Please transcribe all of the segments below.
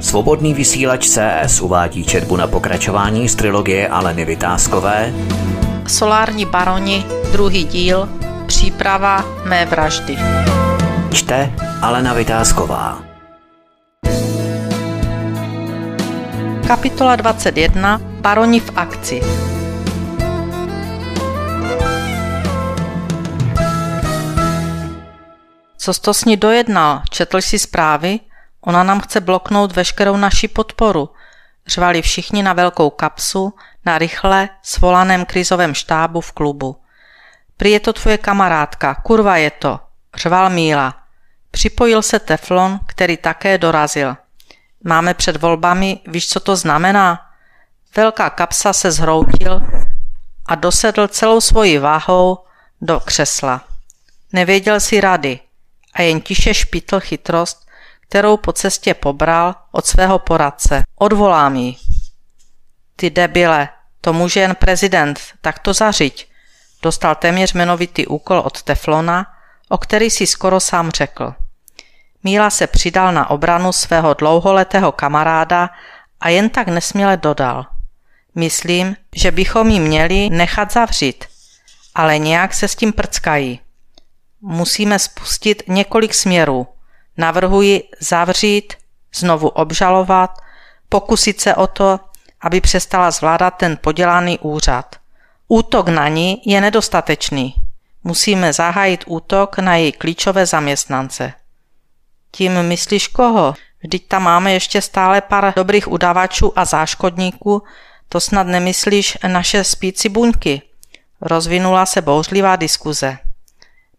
Svobodný vysílač CS uvádí četbu na pokračování z trilogie Aleny Vytázkové Solární baroni, druhý díl, příprava mé vraždy. Čte Alena Vytázková Kapitola 21. Baroni v akci. Co jsi to s ní dojednal? Četl jsi zprávy? Ona nám chce bloknout veškerou naši podporu. Řvali všichni na velkou kapsu, na rychle svolaném krizovém štábu v klubu. Prý je to tvoje kamarádka, kurva je to, řval Míla. Připojil se Teflon, který také dorazil. Máme před volbami, víš, co to znamená? Velká kapsa se zhroutil a dosedl celou svoji váhou do křesla. Nevěděl si rady a jen tiše špítl chytrost, kterou po cestě pobral od svého poradce. Odvolám ji. Ty debile, to může jen prezident, tak to zařiď. Dostal téměř jmenovitý úkol od Teflona, o který si skoro sám řekl. Míla se přidal na obranu svého dlouholetého kamaráda a jen tak nesměle dodal. Myslím, že bychom ji měli nechat zavřít, ale nějak se s tím prckají. Musíme spustit několik směrů. Navrhuji zavřít, znovu obžalovat, pokusit se o to, aby přestala zvládat ten podělaný úřad. Útok na ní je nedostatečný. Musíme zahájit útok na její klíčové zaměstnance. Tím myslíš koho? Vždyť tam máme ještě stále pár dobrých udavačů a záškodníků, to snad nemyslíš naše spící buňky. Rozvinula se bouřlivá diskuze.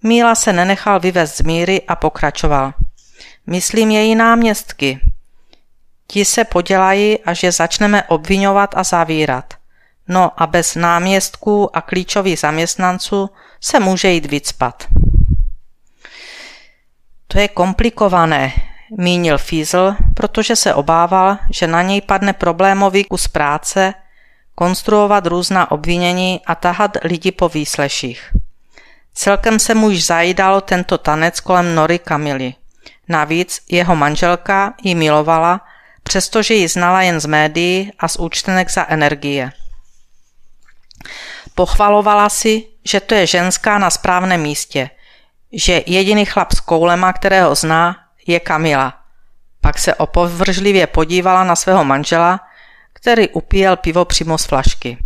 Míla se nenechal vyvést z míry a pokračoval. Myslím její náměstky. Ti se podělají, až je začneme obvinovat a zavírat. No a bez náměstků a klíčových zaměstnanců se může jít vycpat. To je komplikované, mínil Fiesel, protože se obával, že na něj padne problémový kus práce, konstruovat různá obvinění a tahat lidi po výsleších. Celkem se mu již zajídalo tento tanec kolem Nory Kamily. Navíc jeho manželka ji milovala, přestože ji znala jen z médií a z účtenek za energie. Pochvalovala si, že to je ženská na správném místě – že jediný chlap s koulema, kterého zná, je Kamila. Pak se opovržlivě podívala na svého manžela, který upíjel pivo přímo z flašky.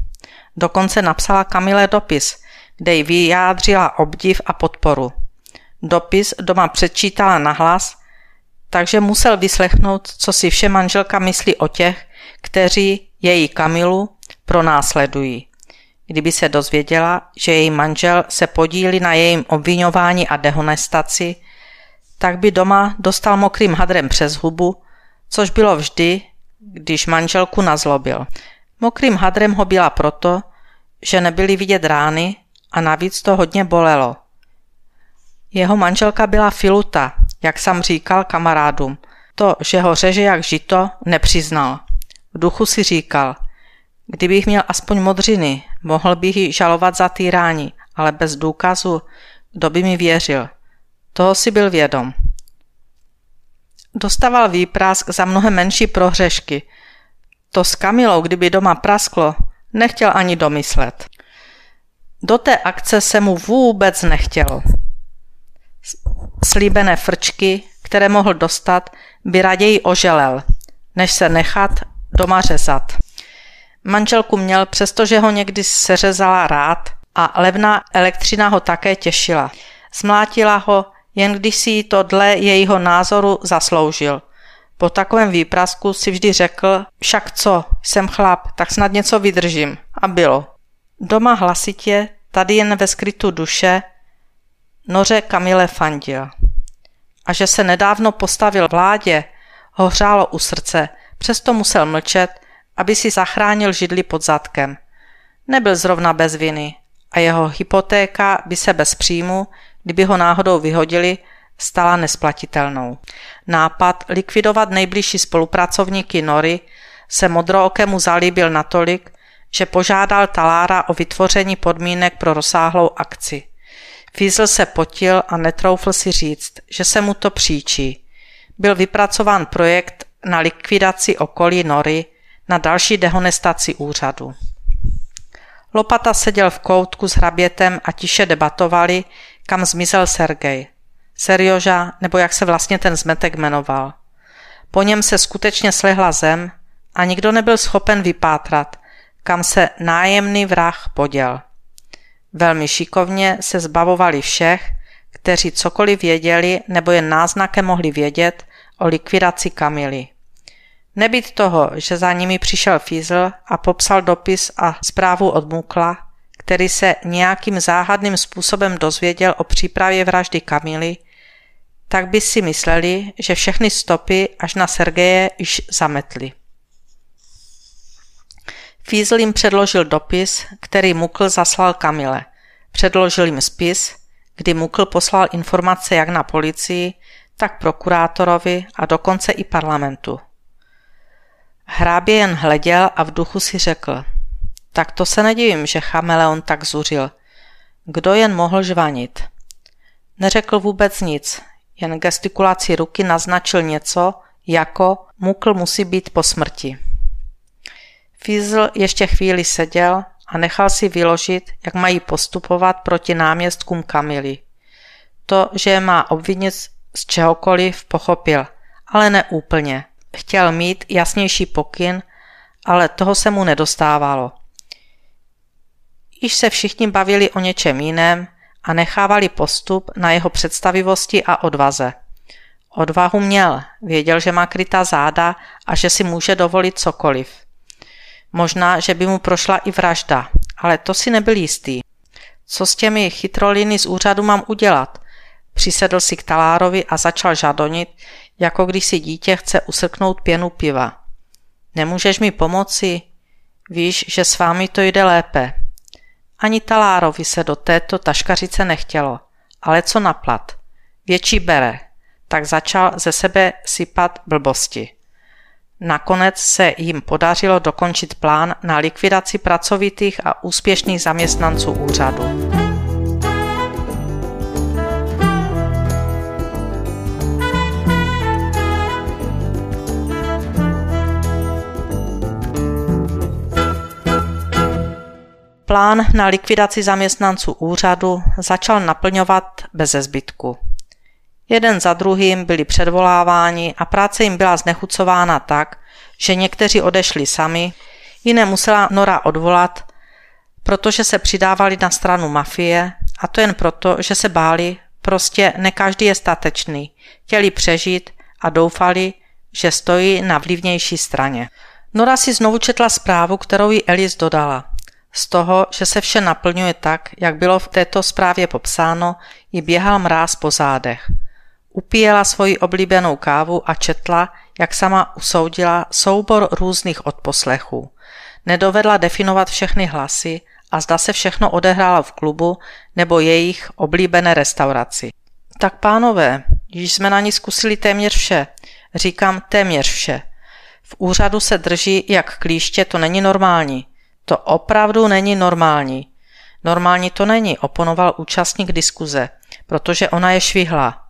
Dokonce napsala Kamile dopis, kde jí vyjádřila obdiv a podporu. Dopis doma přečítala nahlas, takže musel vyslechnout, co si vše manželka myslí o těch, kteří její Kamilu pronásledují. Kdyby se dozvěděla, že její manžel se podílí na jejím obvinování a dehonestaci, tak by doma dostal mokrým hadrem přes hubu, což bylo vždy, když manželku nazlobil. Mokrým hadrem ho byla proto, že nebyly vidět rány a navíc to hodně bolelo. Jeho manželka byla filuta, jak sam říkal kamarádům. To, že ho řeže jak žito, nepřiznal. V duchu si říkal, kdybych měl aspoň modřiny, Mohl bych ji žalovat za týrání, ale bez důkazu, kdo by mi věřil. Toho si byl vědom. Dostával výprask za mnohem menší prohřešky. To s Kamilou, kdyby doma prasklo, nechtěl ani domyslet. Do té akce se mu vůbec nechtělo. Slíbené frčky, které mohl dostat, by raději oželel, než se nechat doma řezat. Manželku měl, přestože ho někdy seřezala rád a levná elektřina ho také těšila. Zmlátila ho, jen když si to dle jejího názoru zasloužil. Po takovém výprasku si vždy řekl, však co, jsem chlap, tak snad něco vydržím. A bylo. Doma hlasitě, tady jen ve skrytu duše, noře Kamile fandil. A že se nedávno postavil vládě, ho hřálo u srdce, přesto musel mlčet aby si zachránil židli pod zadkem. Nebyl zrovna bez viny a jeho hypotéka by se bez příjmu, kdyby ho náhodou vyhodili, stala nesplatitelnou. Nápad likvidovat nejbližší spolupracovníky Nory se modrookému zalíbil natolik, že požádal Talára o vytvoření podmínek pro rozsáhlou akci. Fiesel se potil a netroufl si říct, že se mu to příčí. Byl vypracován projekt na likvidaci okolí Nory, na další dehonestaci úřadu. Lopata seděl v koutku s hrabětem a tiše debatovali, kam zmizel Sergej. Serioža, nebo jak se vlastně ten zmetek jmenoval. Po něm se skutečně slehla zem a nikdo nebyl schopen vypátrat, kam se nájemný vrah poděl. Velmi šikovně se zbavovali všech, kteří cokoliv věděli nebo jen náznakem mohli vědět o likvidaci Kamily. Nebýt toho, že za nimi přišel Fízl a popsal dopis a zprávu od Mukla, který se nějakým záhadným způsobem dozvěděl o přípravě vraždy Kamily, tak by si mysleli, že všechny stopy až na Sergeje již zametly. Fízl jim předložil dopis, který Mukl zaslal Kamile. Předložil jim spis, kdy Mukl poslal informace jak na policii, tak prokurátorovi a dokonce i parlamentu. Hrábě jen hleděl a v duchu si řekl. Tak to se nedivím, že chameleon tak zuřil. Kdo jen mohl žvanit? Neřekl vůbec nic, jen gestikulací ruky naznačil něco, jako mukl musí být po smrti. Fízl ještě chvíli seděl a nechal si vyložit, jak mají postupovat proti náměstkům Kamily. To, že je má obvinit z čehokoliv, pochopil, ale ne úplně. Chtěl mít jasnější pokyn, ale toho se mu nedostávalo. Již se všichni bavili o něčem jiném a nechávali postup na jeho představivosti a odvaze. Odvahu měl, věděl, že má krytá záda a že si může dovolit cokoliv. Možná, že by mu prošla i vražda, ale to si nebyl jistý. Co s těmi chytroliny z úřadu mám udělat? Přisedl si k talárovi a začal žadonit, jako když si dítě chce usrknout pěnu piva. Nemůžeš mi pomoci? Víš, že s vámi to jde lépe. Ani talárovi se do této taškařice nechtělo, ale co naplat? Větší bere, tak začal ze sebe sypat blbosti. Nakonec se jim podařilo dokončit plán na likvidaci pracovitých a úspěšných zaměstnanců úřadu. Plán na likvidaci zaměstnanců úřadu začal naplňovat bez zbytku. Jeden za druhým byli předvoláváni a práce jim byla znechucována tak, že někteří odešli sami, jiné musela Nora odvolat, protože se přidávali na stranu mafie a to jen proto, že se báli, prostě ne každý je statečný, chtěli přežít a doufali, že stojí na vlivnější straně. Nora si znovu četla zprávu, kterou jí Elis dodala – z toho, že se vše naplňuje tak, jak bylo v této zprávě popsáno, jí běhal mráz po zádech. Upíjela svoji oblíbenou kávu a četla, jak sama usoudila soubor různých odposlechů. Nedovedla definovat všechny hlasy a zda se všechno odehrálo v klubu nebo jejich oblíbené restauraci. Tak pánové, již jsme na ní zkusili téměř vše. Říkám téměř vše. V úřadu se drží jak klíště, to není normální. To opravdu není normální. Normální to není, oponoval účastník diskuze, protože ona je švihlá.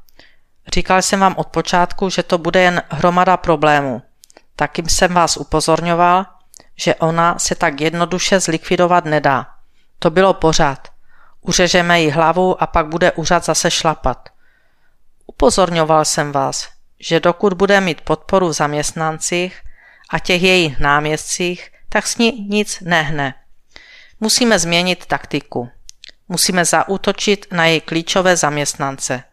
Říkal jsem vám od počátku, že to bude jen hromada problémů. Taky jsem vás upozorňoval, že ona se tak jednoduše zlikvidovat nedá. To bylo pořád. Uřežeme jí hlavu a pak bude úřad zase šlapat. Upozorňoval jsem vás, že dokud bude mít podporu v zaměstnancích a těch jejich náměstcích, tak s ní nic nehne. Musíme změnit taktiku. Musíme zaútočit na její klíčové zaměstnance.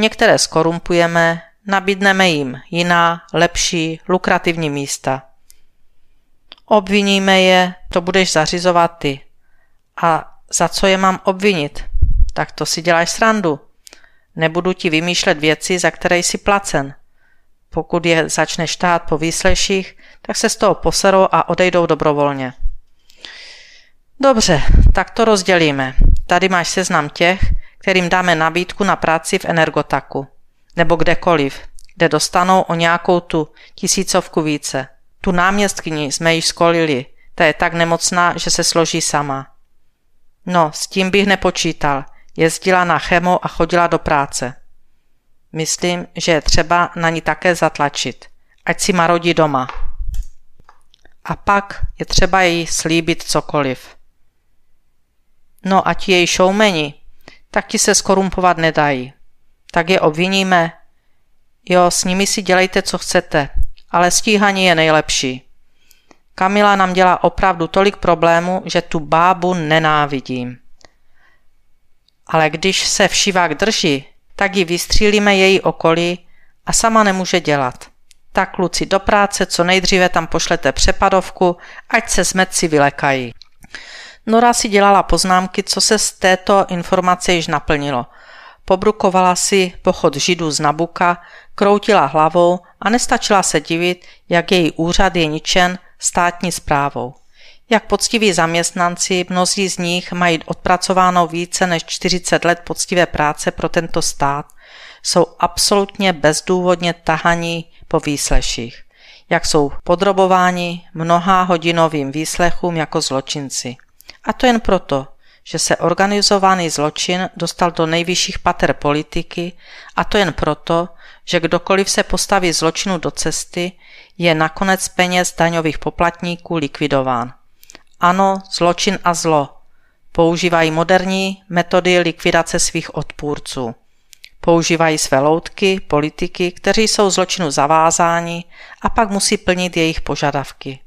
Některé skorumpujeme, nabídneme jim jiná, lepší, lukrativní místa. Obviníme je, to budeš zařizovat ty. A za co je mám obvinit? Tak to si děláš srandu. Nebudu ti vymýšlet věci, za které jsi placen. Pokud je začneš štát po výsleších, tak se z toho poserou a odejdou dobrovolně. Dobře, tak to rozdělíme. Tady máš seznam těch, kterým dáme nabídku na práci v Energotaku. Nebo kdekoliv, kde dostanou o nějakou tu tisícovku více. Tu náměstkyni jsme již skolili, ta je tak nemocná, že se složí sama. No, s tím bych nepočítal. Jezdila na chemo a chodila do práce. Myslím, že je třeba na ní také zatlačit ať si marodí doma. A pak je třeba jí slíbit cokoliv. No a ti její showmeni taky se skorumpovat nedají. Tak je obviníme. Jo, s nimi si dělejte, co chcete, ale stíhaní je nejlepší. Kamila nám dělá opravdu tolik problémů, že tu bábu nenávidím. Ale když se všivák drží, tak ji vystřílíme její okolí a sama nemůže dělat. Tak kluci do práce, co nejdříve tam pošlete přepadovku, ať se smetci vylekají. Nora si dělala poznámky, co se z této informace již naplnilo. Pobrukovala si pochod židů z Nabuka, kroutila hlavou a nestačila se divit, jak její úřad je ničen státní zprávou. Jak poctiví zaměstnanci, mnozí z nich mají odpracováno více než 40 let poctivé práce pro tento stát, jsou absolutně bezdůvodně tahaní po výsleších. Jak jsou podrobováni mnoha hodinovým výslechům jako zločinci. A to jen proto, že se organizovaný zločin dostal do nejvyšších pater politiky a to jen proto, že kdokoliv se postaví zločinu do cesty, je nakonec peněz daňových poplatníků likvidován. Ano, zločin a zlo. Používají moderní metody likvidace svých odpůrců. Používají své loutky, politiky, kteří jsou zločinu zavázáni a pak musí plnit jejich požadavky.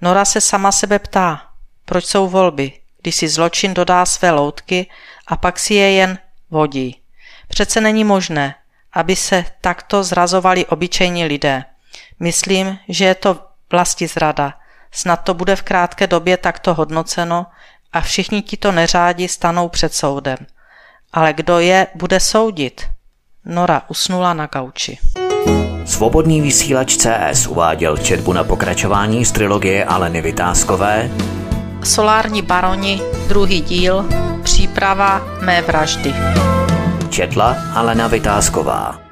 Nora se sama sebe ptá, proč jsou volby, když si zločin dodá své loutky a pak si je jen vodí. Přece není možné, aby se takto zrazovali obyčejní lidé. Myslím, že je to vlasti zrada. Snad to bude v krátké době takto hodnoceno a všichni to neřádi stanou před soudem. Ale kdo je bude soudit? Nora usnula na gauči. Svobodný vysílač CS uváděl četbu na pokračování z trilogie Aleny Vytázkové Solární baroni, druhý díl, příprava mé vraždy. Četla Alena Vytázková.